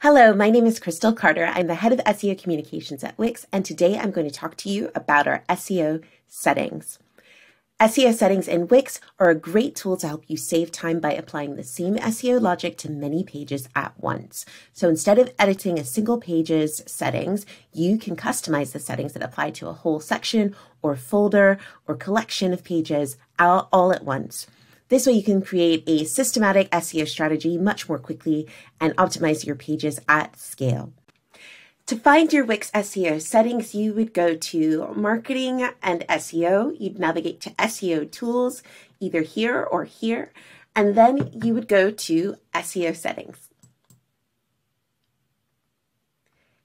Hello, my name is Crystal Carter. I'm the head of SEO communications at Wix, and today I'm going to talk to you about our SEO settings. SEO settings in Wix are a great tool to help you save time by applying the same SEO logic to many pages at once. So instead of editing a single page's settings, you can customize the settings that apply to a whole section or folder or collection of pages all, at once. This way you can create a systematic SEO strategy much more quickly and optimize your pages at scale. To find your Wix SEO settings, you would go to Marketing and SEO. You'd navigate to SEO Tools, either here or here, and then you would go to SEO Settings.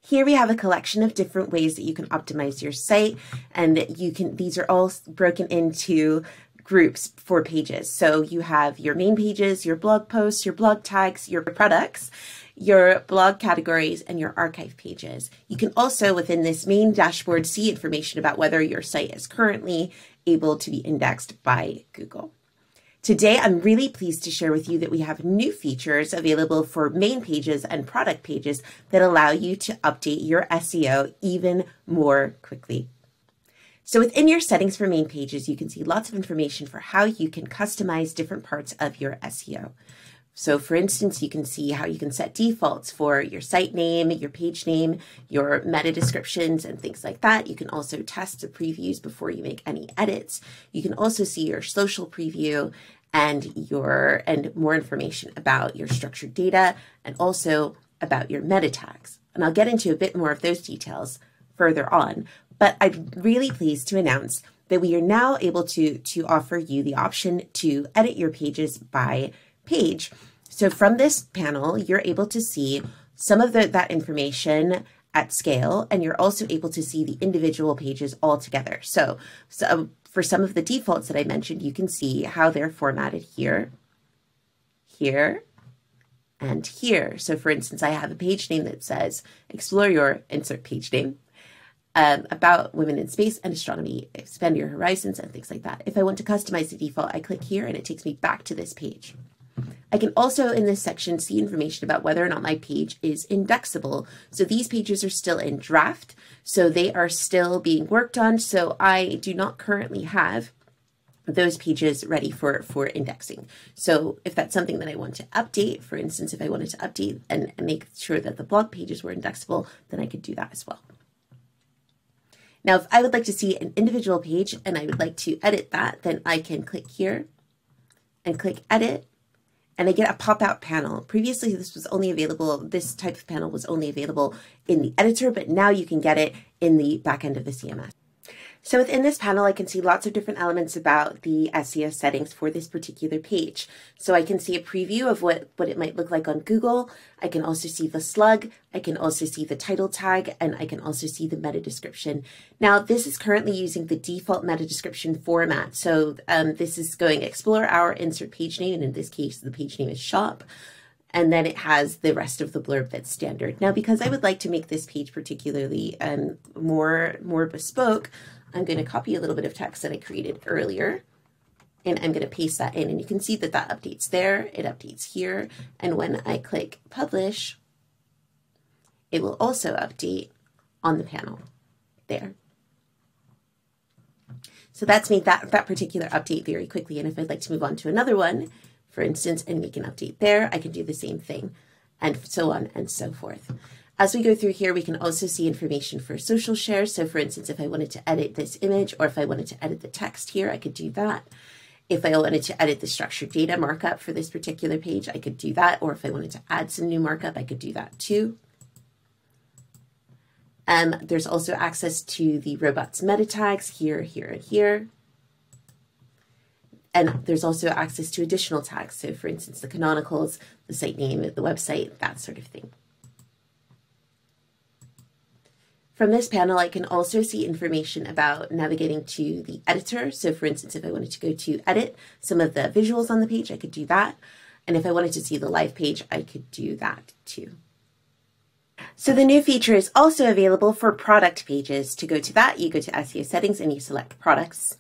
Here we have a collection of different ways that you can optimize your site and you can these are all broken into groups for pages. So you have your main pages, your blog posts, your blog tags, your products, your blog categories, and your archive pages. You can also, within this main dashboard, see information about whether your site is currently able to be indexed by Google. Today, I'm really pleased to share with you that we have new features available for main pages and product pages that allow you to update your SEO even more quickly. So within your settings for main pages, you can see lots of information for how you can customize different parts of your SEO. So for instance, you can see how you can set defaults for your site name, your page name, your meta descriptions and things like that. You can also test the previews before you make any edits. You can also see your social preview and your and more information about your structured data and also about your meta tags. And I'll get into a bit more of those details further on. But I'm really pleased to announce that we are now able to, to offer you the option to edit your pages by page. So from this panel, you're able to see some of the, that information at scale, and you're also able to see the individual pages all together. So, so for some of the defaults that I mentioned, you can see how they're formatted here, here, and here. So for instance, I have a page name that says explore your insert page name um, about women in space and astronomy, expand your horizons and things like that. If I want to customize the default, I click here and it takes me back to this page. I can also in this section see information about whether or not my page is indexable. So these pages are still in draft, so they are still being worked on. So I do not currently have those pages ready for, for indexing. So if that's something that I want to update, for instance, if I wanted to update and make sure that the blog pages were indexable, then I could do that as well. Now, if I would like to see an individual page and I would like to edit that, then I can click here and click edit and I get a pop-out panel. Previously, this was only available, this type of panel was only available in the editor, but now you can get it in the back end of the CMS. So within this panel, I can see lots of different elements about the SEO settings for this particular page. So I can see a preview of what, what it might look like on Google. I can also see the slug. I can also see the title tag, and I can also see the meta description. Now, this is currently using the default meta description format. So um, this is going explore our insert page name, and in this case, the page name is shop and then it has the rest of the blurb that's standard. Now, because I would like to make this page particularly um, more, more bespoke, I'm going to copy a little bit of text that I created earlier and I'm going to paste that in. And you can see that that updates there, it updates here. And when I click publish, it will also update on the panel there. So that's made that, that particular update very quickly. And if I'd like to move on to another one, for instance, and make an update there, I can do the same thing and so on and so forth. As we go through here, we can also see information for social share. So for instance, if I wanted to edit this image or if I wanted to edit the text here, I could do that. If I wanted to edit the structured data markup for this particular page, I could do that. Or if I wanted to add some new markup, I could do that too. Um, there's also access to the robots meta tags here, here, and here. And there's also access to additional tags. So for instance, the canonicals, the site name, the website, that sort of thing. From this panel, I can also see information about navigating to the editor. So for instance, if I wanted to go to edit some of the visuals on the page, I could do that. And if I wanted to see the live page, I could do that too. So the new feature is also available for product pages. To go to that, you go to SEO settings and you select products.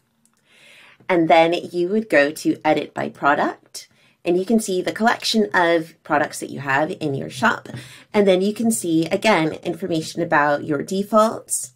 And then you would go to edit by product and you can see the collection of products that you have in your shop. And then you can see, again, information about your defaults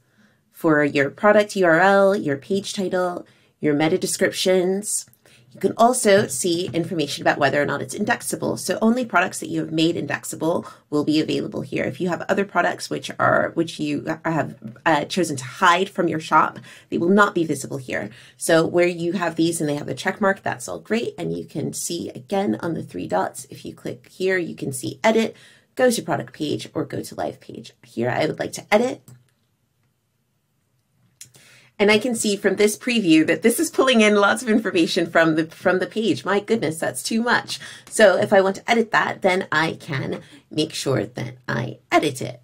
for your product URL, your page title, your meta descriptions, you can also see information about whether or not it's indexable. So only products that you have made indexable will be available here. If you have other products which are which you have uh, chosen to hide from your shop, they will not be visible here. So where you have these and they have the check mark, that's all great. And you can see again on the three dots, if you click here, you can see edit, go to product page or go to live page. Here I would like to edit and I can see from this preview that this is pulling in lots of information from the from the page. My goodness, that's too much. So if I want to edit that, then I can make sure that I edit it.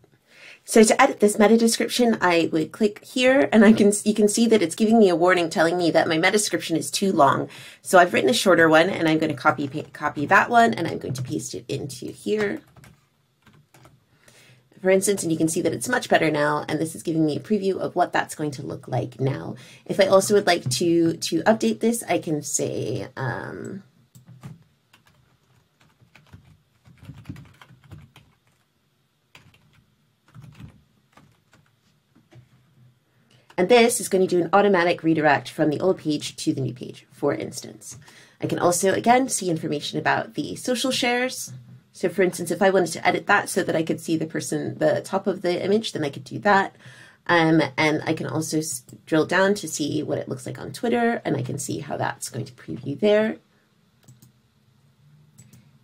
So to edit this meta description, I would click here and I can you can see that it's giving me a warning telling me that my meta description is too long. So I've written a shorter one and I'm going to copy copy that one and I'm going to paste it into here for instance, and you can see that it's much better now, and this is giving me a preview of what that's going to look like now. If I also would like to, to update this, I can say, um, And this is going to do an automatic redirect from the old page to the new page, for instance. I can also, again, see information about the social shares. So for instance, if I wanted to edit that so that I could see the person, the top of the image, then I could do that. Um, and I can also drill down to see what it looks like on Twitter, and I can see how that's going to preview there.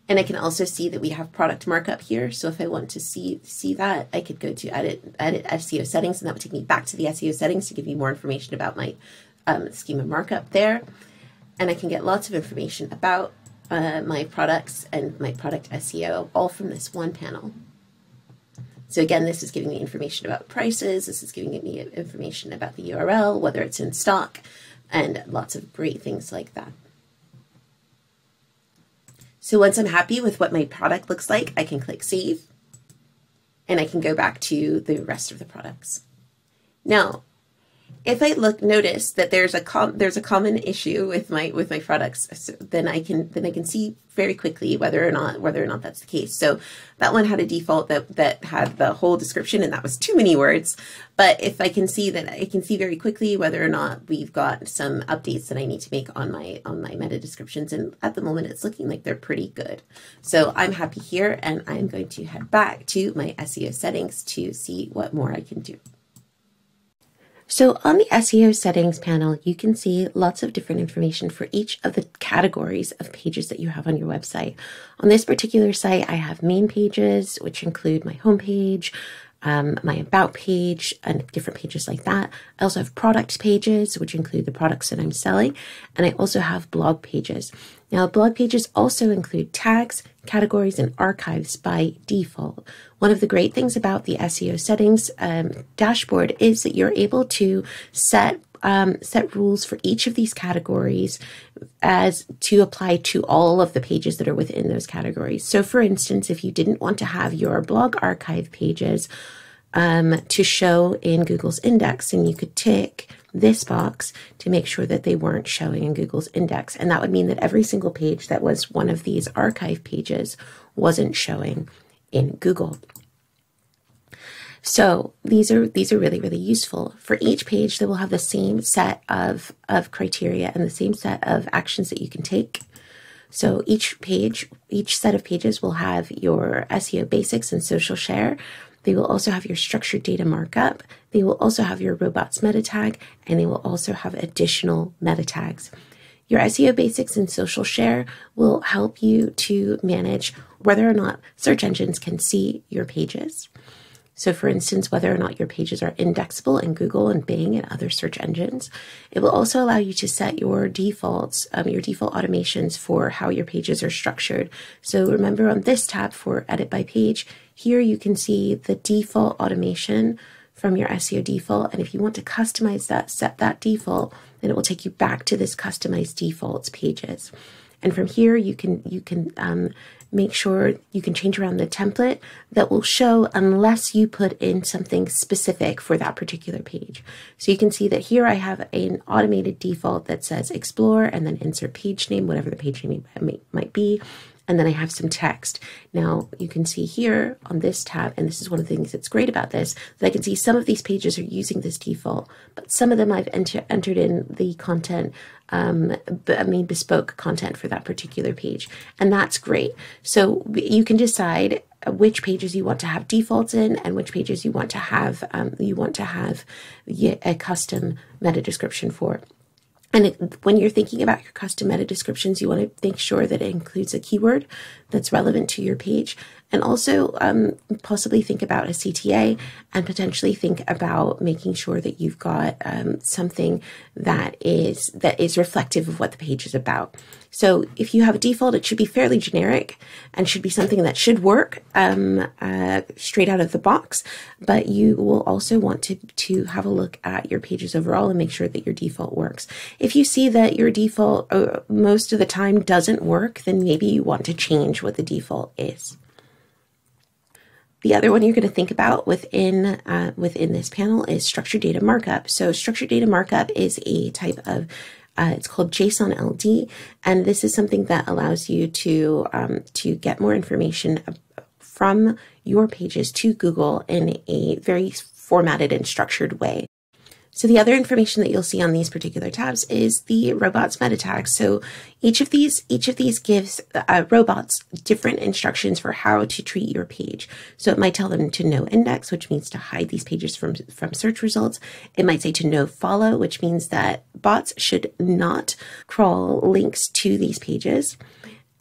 And I can also see that we have product markup here. So if I want to see see that, I could go to edit edit SEO settings, and that would take me back to the SEO settings to give you more information about my um, schema markup there. And I can get lots of information about uh, my products and my product SEO all from this one panel. So again, this is giving me information about prices. This is giving me information about the URL, whether it's in stock, and lots of great things like that. So once I'm happy with what my product looks like, I can click Save, and I can go back to the rest of the products. Now, if I look notice that there's a com- there's a common issue with my with my products, so then I can then I can see very quickly whether or not whether or not that's the case. So that one had a default that that had the whole description and that was too many words. But if I can see that I can see very quickly whether or not we've got some updates that I need to make on my on my meta descriptions and at the moment it's looking like they're pretty good. So I'm happy here and I'm going to head back to my SEO settings to see what more I can do. So on the SEO settings panel, you can see lots of different information for each of the categories of pages that you have on your website. On this particular site, I have main pages, which include my homepage, um, my about page, and different pages like that. I also have product pages, which include the products that I'm selling, and I also have blog pages. Now, blog pages also include tags, categories, and archives by default. One of the great things about the SEO settings um, dashboard is that you're able to set um, set rules for each of these categories as to apply to all of the pages that are within those categories. So, for instance, if you didn't want to have your blog archive pages um, to show in Google's index, and you could tick this box to make sure that they weren't showing in Google's index. And that would mean that every single page that was one of these archive pages wasn't showing in Google. So these are these are really really useful. For each page, they will have the same set of of criteria and the same set of actions that you can take. So each page, each set of pages will have your SEO basics and social share. They will also have your structured data markup. They will also have your robots meta tag, and they will also have additional meta tags. Your SEO basics and social share will help you to manage whether or not search engines can see your pages. So, for instance, whether or not your pages are indexable in Google and Bing and other search engines. It will also allow you to set your defaults, um, your default automations for how your pages are structured. So, remember on this tab for Edit by Page, here you can see the default automation from your SEO default. And if you want to customize that, set that default, then it will take you back to this customized defaults pages. And from here, you can you can um, make sure you can change around the template that will show unless you put in something specific for that particular page. So you can see that here I have an automated default that says explore and then insert page name, whatever the page name might be and then I have some text. Now you can see here on this tab, and this is one of the things that's great about this, that I can see some of these pages are using this default, but some of them I've enter entered in the content, um, I mean bespoke content for that particular page, and that's great. So you can decide which pages you want to have defaults in and which pages you want to have um, you want to have a custom meta description for. And when you're thinking about your custom meta descriptions, you want to make sure that it includes a keyword that's relevant to your page. And also um, possibly think about a CTA and potentially think about making sure that you've got um, something that is that is reflective of what the page is about. So if you have a default, it should be fairly generic and should be something that should work um, uh, straight out of the box. But you will also want to, to have a look at your pages overall and make sure that your default works. If you see that your default uh, most of the time doesn't work, then maybe you want to change what the default is. The other one you're going to think about within uh, within this panel is structured data markup. So structured data markup is a type of uh, it's called JSON LD, and this is something that allows you to um, to get more information from your pages to Google in a very formatted and structured way. So the other information that you'll see on these particular tabs is the robots meta tags. So each of these each of these gives uh, robots different instructions for how to treat your page. So it might tell them to no index, which means to hide these pages from from search results. It might say to no follow, which means that bots should not crawl links to these pages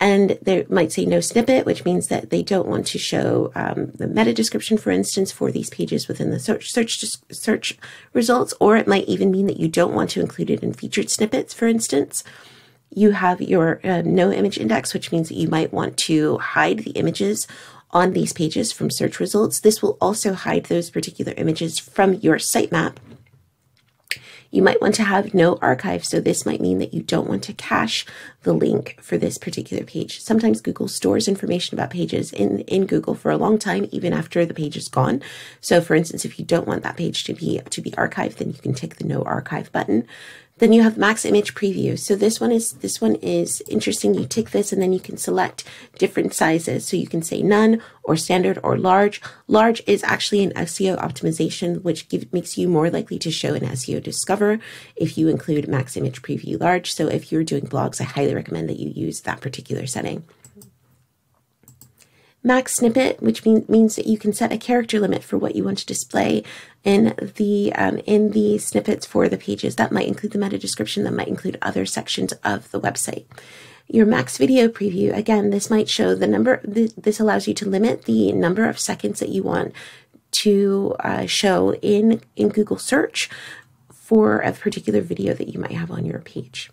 and they might say no snippet, which means that they don't want to show um, the meta description, for instance, for these pages within the search, search search results, or it might even mean that you don't want to include it in featured snippets, for instance. You have your uh, no image index, which means that you might want to hide the images on these pages from search results. This will also hide those particular images from your sitemap you might want to have no archive. So this might mean that you don't want to cache the link for this particular page. Sometimes Google stores information about pages in, in Google for a long time, even after the page is gone. So for instance, if you don't want that page to be, to be archived, then you can tick the no archive button. Then you have max image preview. So this one is this one is interesting. You tick this and then you can select different sizes. So you can say none or standard or large. Large is actually an SEO optimization, which give, makes you more likely to show in SEO Discover if you include max image preview large. So if you're doing blogs, I highly recommend that you use that particular setting max snippet, which mean, means that you can set a character limit for what you want to display in the um, in the snippets for the pages. That might include the meta description. That might include other sections of the website. Your max video preview, again, this might show the number, th this allows you to limit the number of seconds that you want to uh, show in, in Google search for a particular video that you might have on your page.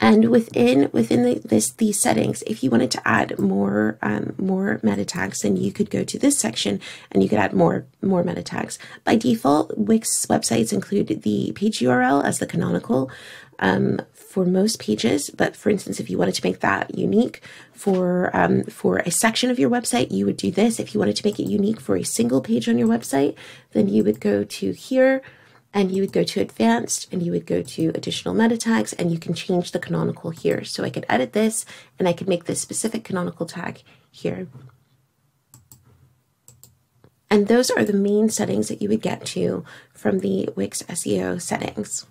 And within within the, this these settings, if you wanted to add more um, more meta tags, then you could go to this section and you could add more more meta tags. By default, Wix websites include the page URL as the canonical um, for most pages. But for instance, if you wanted to make that unique for um, for a section of your website, you would do this. If you wanted to make it unique for a single page on your website, then you would go to here and you would go to advanced and you would go to additional meta tags and you can change the canonical here. So I could edit this and I could make this specific canonical tag here. And those are the main settings that you would get to from the Wix SEO settings.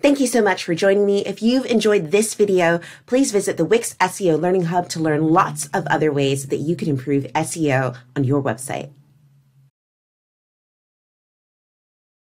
Thank you so much for joining me. If you've enjoyed this video, please visit the Wix SEO Learning Hub to learn lots of other ways that you can improve SEO on your website.